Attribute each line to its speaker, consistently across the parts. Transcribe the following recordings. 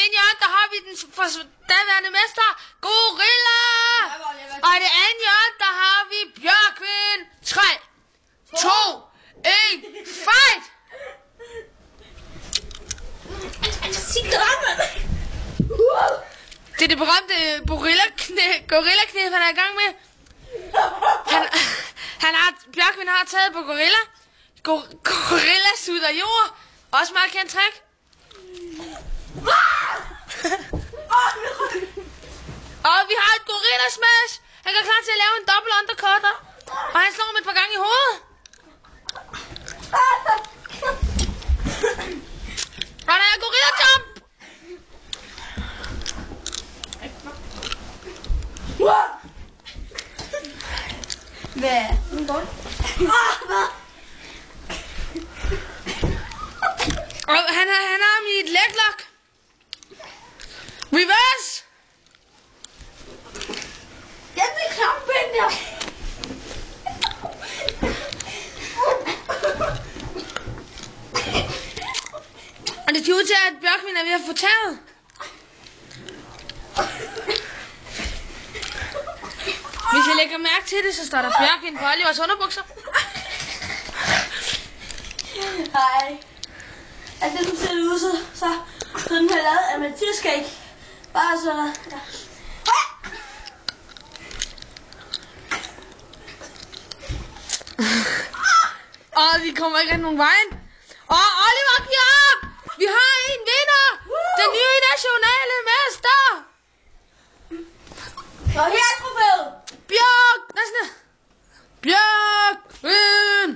Speaker 1: det hjørne, der har vi den for daværende mester, Gorilla. Og i det andet hjørne, der har vi Bjørkvind. 3, 2, 1, fight!
Speaker 2: Sig.
Speaker 1: Det er det berømte gorilla-knæ, gorilla-knæ, han er i gang med. Han, han har, Bjørkvind har taget på gorilla. Go, gorilla sutter jord. Også meget kendt trick. Og vi har et gorilla smash. Han er klar til at lave en dobbelt undercutter. Og han slår ham et par gange i hovedet. Og der er gorilla jump.
Speaker 2: Hvad? Ah, hvad?
Speaker 1: Og han har, han har ham i et leglock. Reverse.
Speaker 2: Er klampen der.
Speaker 1: Og det ser ud til, at Bjørkvind er ved at få taget. Hvis jeg lægger mærke til det, så står der Bjørkvind på Olivers underbukser.
Speaker 2: Nej. Altså, det ser det ud, så, så, så den her lavet af Mathias Cake. Bare så... Ja.
Speaker 1: Og vi kommer ikke nogen vejen. Og Oliver giver op! Vi har en vinder! Den nye nationale mester!
Speaker 2: Og her er trofæet.
Speaker 1: Bjørk! Er sådan her? Bjørkvind!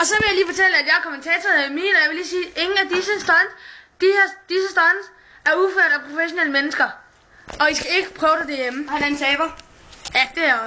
Speaker 1: Og så vil jeg lige fortælle, at jeg er kommentator af Emil, og jeg vil lige sige, at ingen af disse stunts, de her, disse stunts, er udført af professionelle mennesker. Og I skal ikke prøve det derhjemme.
Speaker 2: Han er en taber.
Speaker 1: Ja, det er også.